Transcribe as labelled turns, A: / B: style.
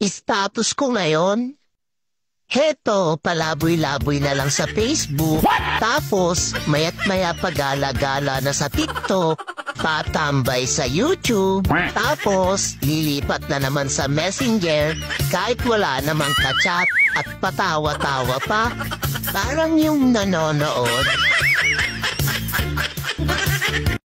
A: Status ko ngayon? Heto, palaboy-laboy na lang sa Facebook. Tapos, mayat maya pagala-gala na sa TikTok. Patambay sa YouTube. Tapos, lilipat na naman sa Messenger kahit wala namang kachat at patawa-tawa pa. Parang yung nanonood